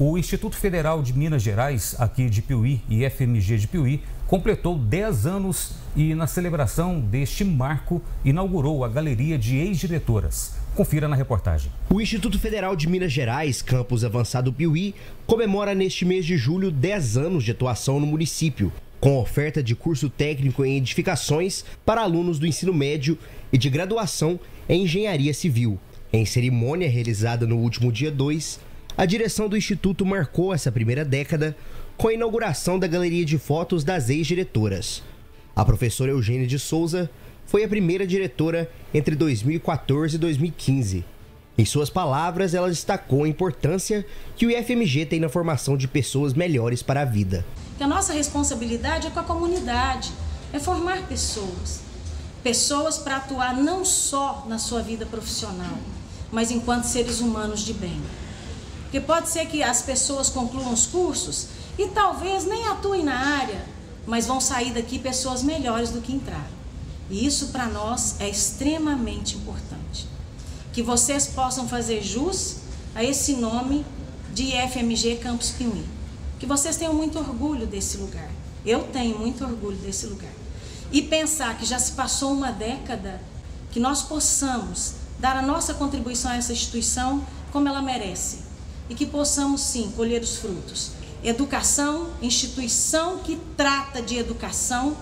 O Instituto Federal de Minas Gerais, aqui de Piuí, e FMG de Piuí, completou 10 anos e, na celebração deste marco, inaugurou a Galeria de Ex-Diretoras. Confira na reportagem. O Instituto Federal de Minas Gerais, campus avançado Piuí, comemora neste mês de julho 10 anos de atuação no município, com oferta de curso técnico em edificações para alunos do ensino médio e de graduação em engenharia civil. Em cerimônia realizada no último dia 2, a direção do Instituto marcou essa primeira década com a inauguração da galeria de fotos das ex-diretoras. A professora Eugênia de Souza foi a primeira diretora entre 2014 e 2015. Em suas palavras, ela destacou a importância que o IFMG tem na formação de pessoas melhores para a vida. Que a nossa responsabilidade é com a comunidade, é formar pessoas. Pessoas para atuar não só na sua vida profissional, mas enquanto seres humanos de bem. Porque pode ser que as pessoas concluam os cursos e talvez nem atuem na área, mas vão sair daqui pessoas melhores do que entraram. E isso para nós é extremamente importante. Que vocês possam fazer jus a esse nome de IFMG Campus Piuí. Que vocês tenham muito orgulho desse lugar. Eu tenho muito orgulho desse lugar. E pensar que já se passou uma década, que nós possamos dar a nossa contribuição a essa instituição como ela merece e que possamos sim colher os frutos. Educação, instituição que trata de educação,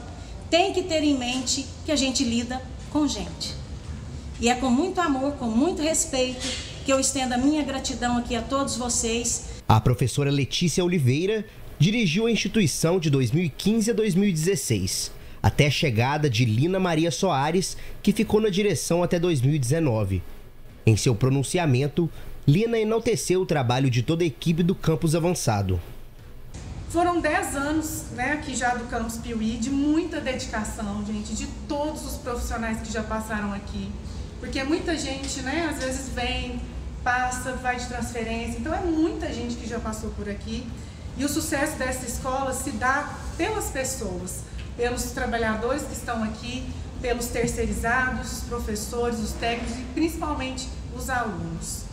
tem que ter em mente que a gente lida com gente. E é com muito amor, com muito respeito, que eu estendo a minha gratidão aqui a todos vocês. A professora Letícia Oliveira dirigiu a instituição de 2015 a 2016, até a chegada de Lina Maria Soares, que ficou na direção até 2019. Em seu pronunciamento, Lina enalteceu o trabalho de toda a equipe do campus avançado. Foram 10 anos né, aqui já do Campus Piuí, de muita dedicação, gente, de todos os profissionais que já passaram aqui. Porque muita gente, né, às vezes vem, passa, vai de transferência, então é muita gente que já passou por aqui. E o sucesso dessa escola se dá pelas pessoas, pelos trabalhadores que estão aqui, pelos terceirizados, os professores, os técnicos e principalmente os alunos.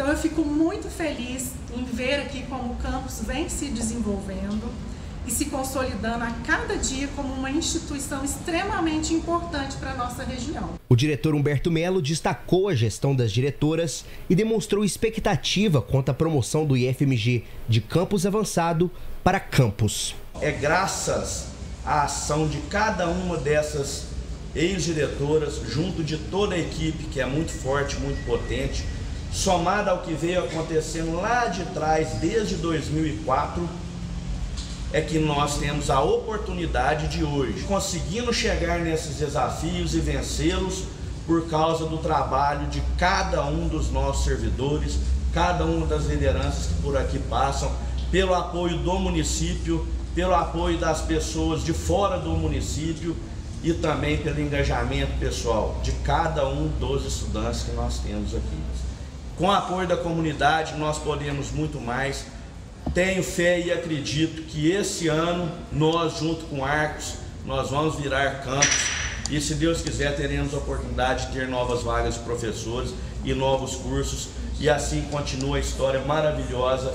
Então eu fico muito feliz em ver aqui como o campus vem se desenvolvendo e se consolidando a cada dia como uma instituição extremamente importante para a nossa região. O diretor Humberto Melo destacou a gestão das diretoras e demonstrou expectativa quanto à promoção do IFMG de campus avançado para campus. É graças à ação de cada uma dessas ex-diretoras, junto de toda a equipe que é muito forte, muito potente, somada ao que veio acontecendo lá de trás, desde 2004, é que nós temos a oportunidade de hoje, conseguindo chegar nesses desafios e vencê-los por causa do trabalho de cada um dos nossos servidores, cada uma das lideranças que por aqui passam, pelo apoio do município, pelo apoio das pessoas de fora do município e também pelo engajamento pessoal de cada um dos estudantes que nós temos aqui. Com o apoio da comunidade, nós podemos muito mais. Tenho fé e acredito que esse ano, nós, junto com Arcos, nós vamos virar campos e, se Deus quiser, teremos a oportunidade de ter novas vagas de professores e novos cursos. E assim continua a história maravilhosa